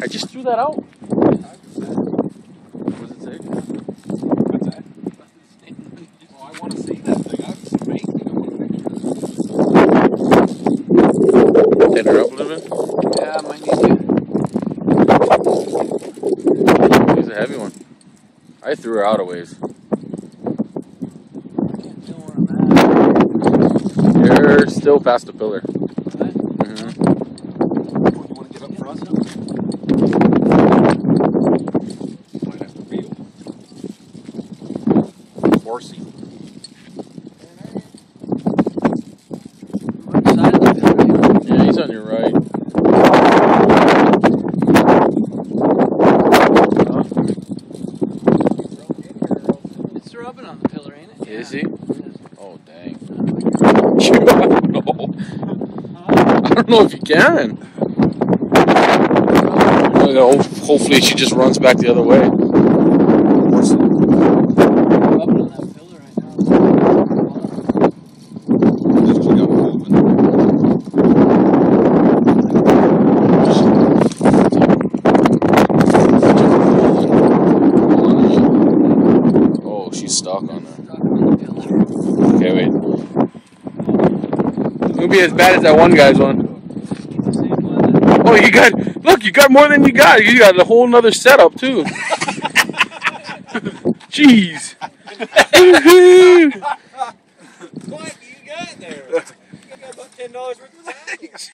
I just threw that out. It was amazing. I want to picture. Take her up a little bit. Yeah, I might need to. She's a heavy one. I threw her out a ways. Still past the pillar. Right? hmm Oh, you want to get up front? Might have to feel. Horsey. Which side of the pillar? Yeah, he's on your right. It's rubbing on the pillar, ain't it? Is he? Oh dang. I don't know. If you can. Oh, hopefully she just runs back the other way. That. Oh, she's stuck on pillar. Okay, wait. It'll be as bad as that one guy's one. Oh, you got look, you got more than you got. You got a whole nother setup too. Jeez. what you got there? You got about ten dollars worth of